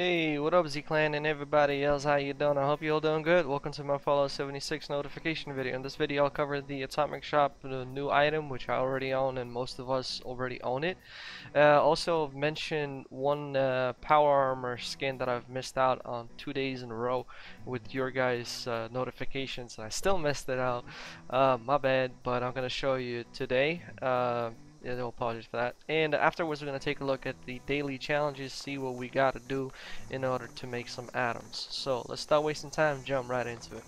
Hey, what up Z-Clan and everybody else, how you doing? I hope you all doing good. Welcome to my Fallout 76 notification video. In this video I'll cover the Atomic Shop the new item, which I already own and most of us already own it. Uh, also mention one uh, power armor skin that I've missed out on two days in a row with your guys uh, notifications. I still missed it out, uh, my bad, but I'm gonna show you today. Yeah, no apologies for that. And afterwards, we're going to take a look at the daily challenges, see what we got to do in order to make some atoms. So let's stop wasting time, jump right into it.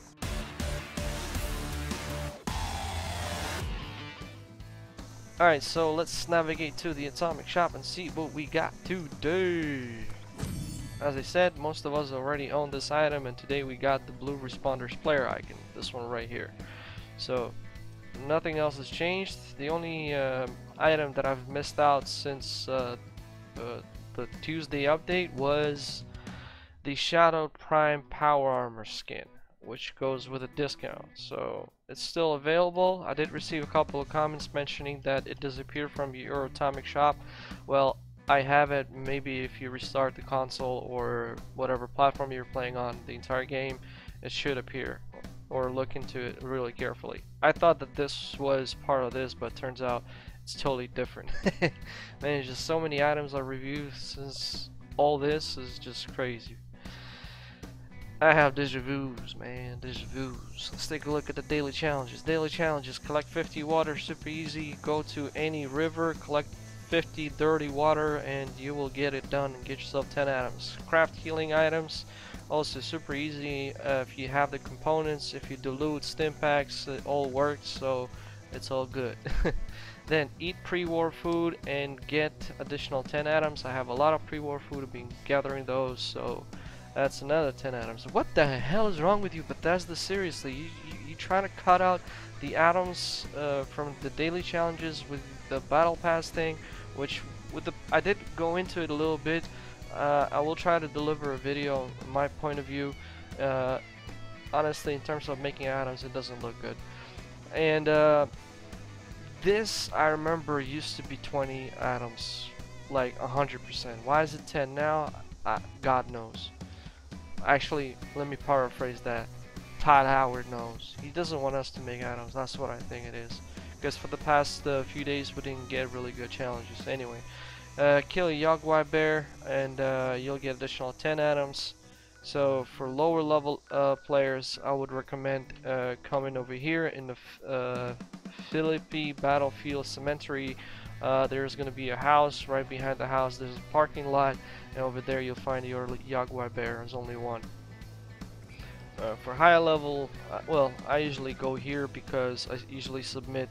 Alright, so let's navigate to the atomic shop and see what we got today. As I said, most of us already own this item and today we got the blue responders player icon, this one right here. So nothing else has changed. The only uh, item that I've missed out since uh, the, the Tuesday update was the Shadow Prime Power Armor skin, which goes with a discount. So it's still available. I did receive a couple of comments mentioning that it disappeared from your Atomic Shop. Well, I have it. Maybe if you restart the console or whatever platform you're playing on the entire game, it should appear or look into it really carefully. I thought that this was part of this, but turns out it's totally different. Man, there's just so many items I reviewed since all this is just crazy. I have deja vus, man, deja vus. Let's take a look at the daily challenges. Daily challenges, collect 50 water, super easy. Go to any river, collect 50 dirty water, and you will get it done and get yourself 10 atoms. Craft healing items, also super easy uh, if you have the components if you dilute Stimpaks it all works so it's all good. Then eat pre-war food and get additional 10 atoms. I have a lot of pre-war food I've been gathering those so that's another 10 atoms. What the hell is wrong with you Bethesda? Seriously you, you, you trying to cut out the atoms uh, from the daily challenges with the battle pass thing which with the I did go into it a little bit uh, I will try to deliver a video my point of view. Uh, honestly, in terms of making atoms, it doesn't look good. And uh, this, I remember, used to be 20 atoms, like 100%. Why is it 10 now? I, God knows. Actually, let me paraphrase that. Todd Howard knows. He doesn't want us to make atoms. That's what I think it is. Because for the past uh, few days, we didn't get really good challenges. Anyway. Uh, kill a Yao Guai bear and uh, you'll get additional 10 atoms. So for lower level uh, players, I would recommend uh, coming over here in the uh, Philippi Battlefield Cemetery. Uh, there's going to be a house right behind the house. There's a parking lot, and over there you'll find your Yao Guai bear. There's only one. For higher level, well, I usually go here because I usually submit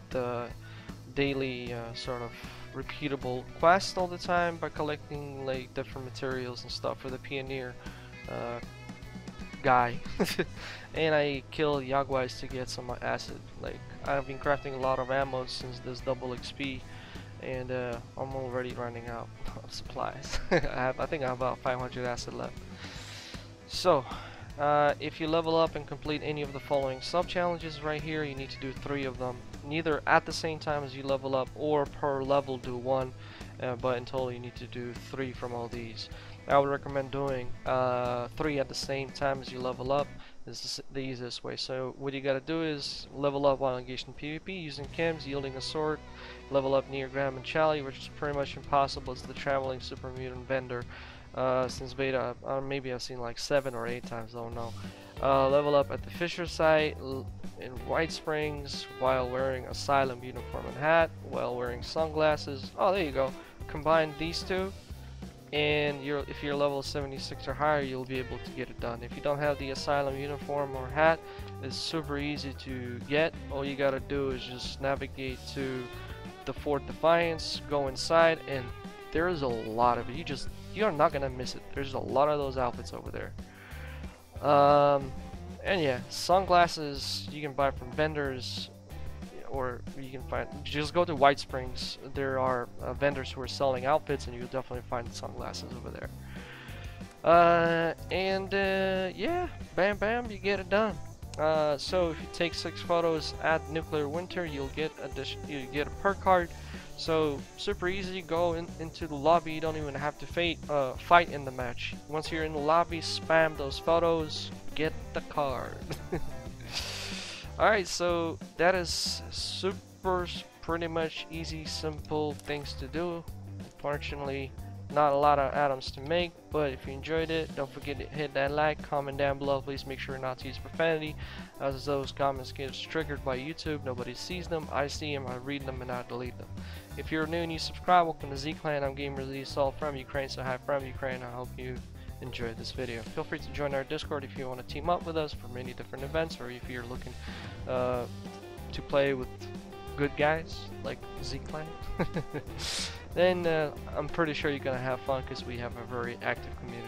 daily sort of repeatable quests all the time by collecting like different materials and stuff for the pioneer uh, guy. And I kill Yao Guais to get some acid. Like I've been crafting a lot of ammo since this double XP and uh, I'm already running out of supplies. I have I think I have about 500 acid left. So uh, if you level up and complete any of the following sub-challenges right here, you need to do three of them. Neither at the same time as you level up or per level do one, uh, but in total you need to do three from all these. I would recommend doing uh, three at the same time as you level up. This is the easiest way. So what you gotta do is level up while engaged in PvP using chems, yielding a sword, level up near Grahm and Chally, which is pretty much impossible. as the traveling super mutant vendor uh, since beta. Uh, maybe I've seen like seven or eight times. I don't know. Uh, level up at the Fissure site in White Springs while wearing Asylum uniform and hat, while wearing sunglasses. Oh, there you go. Combine these two, and you're, if you're level 76 or higher, you'll be able to get it done. If you don't have the Asylum uniform or hat, it's super easy to get. All you gotta do is just navigate to the Fort Defiance, go inside, and there is a lot of it. You just you are not gonna miss it. There's a lot of those outfits over there. Um, and yeah, sunglasses you can buy from vendors, or you can find. Just go to White Springs. There are uh, vendors who are selling outfits, and you'll definitely find sunglasses over there. Uh, and uh, yeah, bam, bam, you get it done. Uh, so if you take six photos at Nuclear Winter, you'll get addition. You get a perk card So super easy. Go in, into the lobby. You don't even have to fight, uh, fight in the match. Once you're in the lobby, spam those photos. Get the card. Alright, so that is super, pretty much easy, simple things to do. Fortunately, not a lot of items to make, but if you enjoyed it, don't forget to hit that like, comment down below. Please make sure not to use profanity, as those comments get triggered by YouTube. Nobody sees them. I see them, I read them, and I delete them. If you're new and you subscribe, welcome to Z Clan. I'm Gamer Z Soul from Ukraine, so hi from Ukraine. I hope you enjoyed this video. Feel free to join our Discord if you want to team up with us for many different events, or if you're looking uh, to play with good guys like Z Clan. then uh, I'm pretty sure you're gonna have fun because we have a very active community.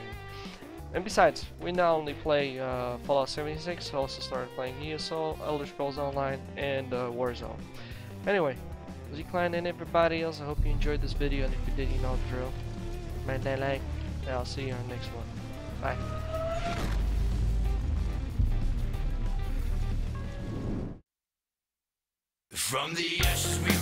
And besides, we not only play uh, Fallout 76, we also started playing ESO, Elder Scrolls Online, and uh, Warzone. Anyway, Z-Clan and everybody else, I hope you enjoyed this video, and if you did, you know the drill. Man, that like, and I'll see you on the next one. Bye. From the ashes we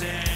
losing.